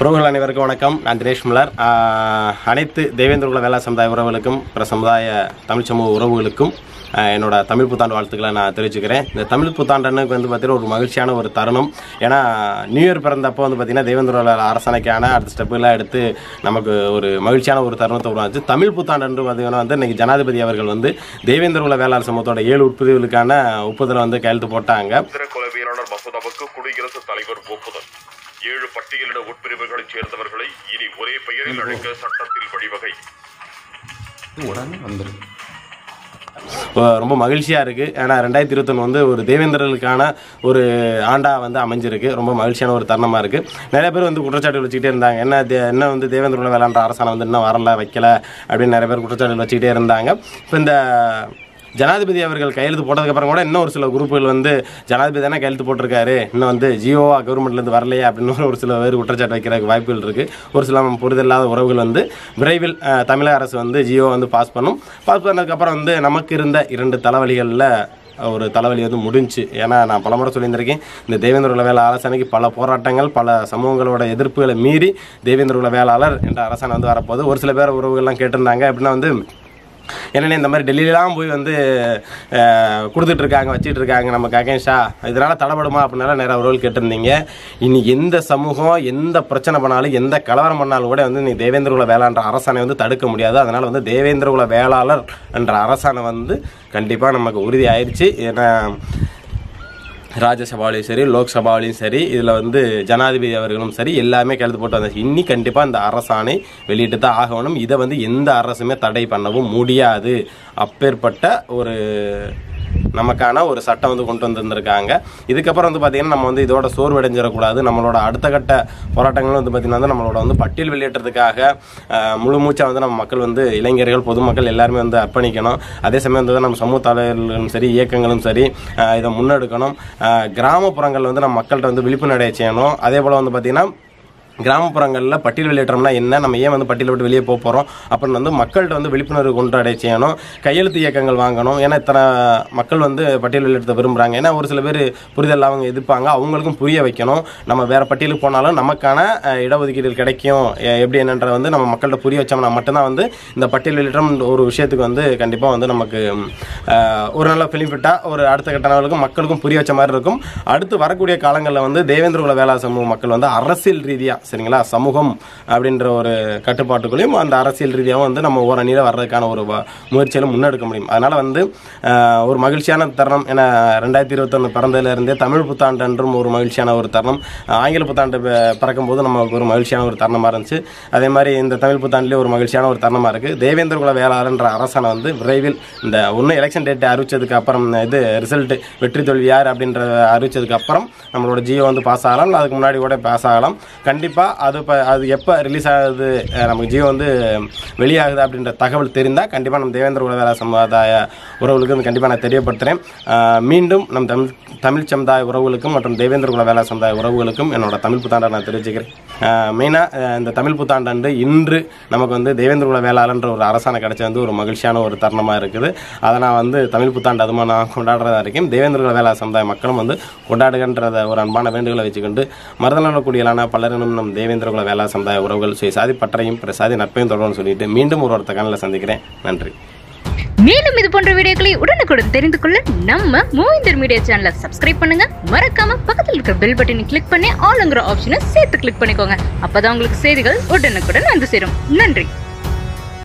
உறவுகள் அனைவருக்கும் வணக்கம். நான் தினேஷ் மலர் அனைத்து தேவேந்திரகுல வேளா சமுதாய உறவுகளுக்கும் பிற சமுதாய தமிழ் சமூக உறவுகளுக்கும் என்னோட தமிழ் புத்தாண்டு வாழ்த்துக்களை நான் தெரிவிச்சுக்கிறேன். இந்த தமிழ் புத்தாண்டனுக்கு வந்து பார்த்தீங்கன்னா ஒரு மகிழ்ச்சியான ஒரு தருணம். ஏன்னா நியூ இயர் பிறந்தப்போ வந்து பார்த்தீங்கன்னா தேவேந்திர அரசனைக்கான அடுத்த ஸ்டெப்புகளாக எடுத்து நமக்கு ஒரு மகிழ்ச்சியான ஒரு தருணத்தை உருவாச்சு. தமிழ் புத்தாண்டு பார்த்தீங்கன்னா வந்து இன்றைக்கி ஜனாதிபதி அவர்கள் வந்து தேவேந்திரகுல வேளாண் சமூகத்தோட ஏழு உட்பிரிவுகளுக்கான ஒப்புதலை வந்து கையெழுத்து போட்டாங்க. இனி ஒரே பெயரில் அழைக்க சட்டத்தில் வழிவகை. ரொம்ப மகிழ்ச்சியாக இருக்குது ஏன்னா ரெண்டாயிரத்தி இருபத்தொன்று வந்து ஒரு தேவேந்திரர்களுக்கான ஒரு ஆண்டாக வந்து அமைஞ்சிருக்கு. ரொம்ப மகிழ்ச்சியான ஒரு தருணமாக இருக்குது நிறைய பேர் வந்து குற்றச்சாட்டுகள் வச்சுக்கிட்டே இருந்தாங்க. என்ன என்ன வந்து தேவேந்திர வேளாண்ட அரசாங்கம் வந்து இன்னும் வரல வைக்கல அப்படின்னு நிறைய பேர் குற்றச்சாட்டுகள் வச்சுக்கிட்டே இருந்தாங்க. இப்போ இந்த ஜனாதிபதி அவர்கள் கையெழுத்து போட்டதுக்கப்புறம் கூட இன்னும் ஒரு சில குரூப்புகள் வந்து ஜனாதிபதி தானே கையெழுத்து போட்டிருக்காரு. இன்னும் வந்து ஜியோவா கவர்மெண்ட்லேருந்து வரலையே அப்படின்னு ஒரு சில பேர் குற்றச்சாட்டு வைக்கிறதுக்கு வாய்ப்புகள் இருக்குது ஒரு சில புரிதல்லாத உறவுகள் வந்து விரைவில் தமிழக அரசு வந்து ஜியோ வந்து பாஸ் பண்ணும். பாஸ் பண்ணதுக்கப்புறம் வந்து நமக்கு இருந்த இரண்டு தலைவலிகளில் ஒரு தலைவலி வந்து முடிஞ்சு. ஏன்னா நான் பலமுறை சொல்லியிருந்திருக்கேன் இந்த தேவேந்திர குல ஆலோசனைக்கு பல போராட்டங்கள் பல சமூகங்களோட எதிர்ப்புகளை மீறி தேவேந்திர குல வேளாளர் என்ற அரசாணை வந்து வரப்போது ஒரு சில பேர் உறவுகள்லாம் கேட்டிருந்தாங்க. எப்படின்னா வந்து என்னென்ன இந்த மாதிரி டெல்லியிலாம் போய் வந்து கொடுத்துட்ருக்காங்க கொடுத்துட்டு இருக்காங்க வச்சுட்டு இருக்காங்க நம்ம ககேஷா. இதனால் தடைபடுமா அப்படின்னால நிறைய உறவுகள் கேட்டிருந்தீங்க. இனி எந்த சமூகம் எந்த பிரச்சனை பண்ணாலும் எந்த கலவரம் பண்ணாலும் கூட வந்து நீ தேவேந்திரகுல வேளாண்ற அரசாணை வந்து தடுக்க முடியாது. அதனால் வந்து தேவேந்திரகுல வேளாளர் என்ற அரசாணை வந்து கண்டிப்பாக நமக்கு உறுதி ஆயிடுச்சு ஏன்னா ராஜ்யசபாவிலையும் சரி லோக்சபாவிலையும் சரி இதில் வந்து ஜனாதிபதி அவர்களும் சரி எல்லாமே கெழுத்து போட்டு வந்தாச்சு. இன்னி கண்டிப்பாக இந்த அரசாணை வெளியிட்டு தான் ஆகணும். இதை வந்து எந்த அரசுமே தடை பண்ணவும் முடியாது. அப்பேற்பட்ட ஒரு நமக்கான ஒரு சட்டம் வந்து கொண்டு வந்திருந்திருக்காங்க. இதுக்கப்புறம் வந்து பார்த்திங்கன்னா நம்ம வந்து இதோட சோர்வடைஞ்சிடக்கூடாது. நம்மளோட அடுத்த கட்ட போராட்டங்களும் வந்து பார்த்திங்கன்னா வந்து நம்மளோட வந்து பட்டியல் வெளியேற்றத்துக்காக முழு மூச்சாக வந்து நம்ம மக்கள் வந்து இளைஞர்கள் பொதுமக்கள் எல்லாருமே வந்து அர்ப்பணிக்கணும். அதே சமயம் வந்து நம்ம சமூக தலைவர்களும் சரி இயக்கங்களும் சரி இதை முன்னெடுக்கணும். கிராமப்புறங்களில் வந்து நம்ம மக்கள்கிட்ட வந்து விழிப்புணர்வு செய்யணும். அதே போல் வந்து பார்த்திங்கன்னா கிராமப்புறங்களில் பட்டியல் வெளியேற்றம்னா என்ன? நம்ம ஏன் வந்து பட்டியல் விட்டு வெளியே போக போகிறோம் அப்படின்னு வந்து மக்கள்கிட்ட வந்து விழிப்புணர்வு கொண்டு செய்யணும். கையெழுத்து இயக்கங்கள் வாங்கணும். ஏன்னா இத்தனை மக்கள் வந்து பட்டியல் வெளியேற்றத்தை விரும்புகிறாங்க ஏன்னா ஒரு சில பேர் புரிதல் அவங்க எதிர்ப்பாங்க. அவங்களுக்கும் புரிய வைக்கணும். நம்ம வேறு பட்டியலுக்கு போனாலும் நமக்கான இடஒதுக்கீடு கிடைக்கும். எப்படி என்னன்றதை வந்து நம்ம மக்கள்கிட்ட புரிய வச்சோம்னா மட்டும்தான் வந்து இந்த பட்டியல் வெளியேற்றம் ஒரு விஷயத்துக்கு வந்து கண்டிப்பாக வந்து நமக்கு ஒரு நல்ல பெனிஃபிட்டாக ஒரு அடுத்த கட்ட அளவுக்கு மக்களுக்கும் புரிய வச்ச மாதிரி இருக்கும். அடுத்து வரக்கூடிய காலங்களில் வந்து தேவேந்திர குல வேளா சமூக மக்கள் வந்து அரசியல் ரீதியாக சரிங்களா? சமூகம் அப்படின்ற ஒரு கட்டுப்பாட்டுக்குள்ளேயும் அந்த அரசியல் ரீதியாகவும் வந்து நம்ம ஓரணியில் வர்றதுக்கான ஒரு வ- முயற்சியில முன்னெடுக்க முடியும். அதனால் வந்து ஒரு மகிழ்ச்சியான தருணம். ஏன்னா ரெண்டாயிரத்தி இருபத்தொன்று பிறந்ததுலேருந்தே தமிழ் புத்தாண்டு என்றும் ஒரு மகிழ்ச்சியான ஒரு தருணம். ஆங்கில புத்தாண்டு ப- பிறக்கும்போது நமக்கு ஒரு மகிழ்ச்சியான ஒரு தருணமாக இருந்துச்சு. அதே மாதிரி இந்த தமிழ் புத்தாண்டுலேயே ஒரு மகிழ்ச்சியான ஒரு தருணமாக இருக்குது தேவேந்திர குல வேளாளர்ன்ற அரசாணை வந்து விரைவில் இந்த ஒன்று எலெக்ஷன் டேட்டை அறிவித்ததுக்கு அப்புறம் இது ரிசல்ட் வெற்றி தோல்வி யார் அப்படின்ற அறிவித்ததுக்கு அப்புறம் நம்மளோட ஜியோ வந்து பாஸ் ஆகலாம். அதுக்கு முன்னாடி கூட பாஸ் ஆகலாம். கண்டிப்பாக அது இப்போ அது எப்போ ரிலீஸ் ஆகுது நமக்கு ஜியோ வந்து வெளியாகுது அப்படின்ற தகவல் தெரிந்தால் கண்டிப்பாக நம்ம தேவேந்திர உலகரா சமுதாய உறவுகளுக்கு வந்து கண்டிப்பாக நான் தெரியப்படுத்துகிறேன் மீண்டும் நம் தமிழ் தமிழ் சமுதாய உறவுகளுக்கும் மற்றும் தேவேந்திர குல வேளா சமுதாய உறவுகளுக்கும் என்னோட தமிழ் புத்தாண்டை நான் தெரிவிச்சுக்கிறேன். மெயினாக இந்த தமிழ் புத்தாண்டு இன்று நமக்கு வந்து தேவேந்திர குல வேளாளன்ற ஒரு அரசாணை கிடைச்ச வந்து ஒரு மகிழ்ச்சியான ஒரு தருணமாக இருக்குது. அதை நான் வந்து தமிழ் புத்தாண்டு அதுமா நான் கொண்டாடுறதா இருக்கேன். தேவேந்திர குல வேளா சமுதாய மக்களும் வந்து கொண்டாடுகின்றத ஒரு அன்பான வேண்டுகளை வச்சுக்கொண்டு மருதநலக்கூடியலான பலரினும் நம் தேவேந்திர குல வேளா சமுதாய உறவுகள் சுய சாதி பற்றையும் பிரசாதி நட்பையும் தொடரும்னு சொல்லிட்டு மீண்டும் ஒரு ஒருத்த கண்ணில் சந்திக்கிறேன். நன்றி. மேலும் இது போன்ற வீடியோக்களை உடனுக்குடன் தெரிந்து கொள்ள நம்ம மூவிந்தர் மீடியா சேனலை சப்ஸ்கிரைப் பண்ணுங்க. மறக்காம பக்கத்தில் இருக்க பெல் பட்டனை கிளிக் பண்ணி ஆளுங்கிற ஆப்ஷனை சேர்த்து கிளிக் பண்ணிக்கோங்க. அப்பதான் உங்களுக்கு செய்திகள் உடனுக்குடன் வந்து சேரும். நன்றி.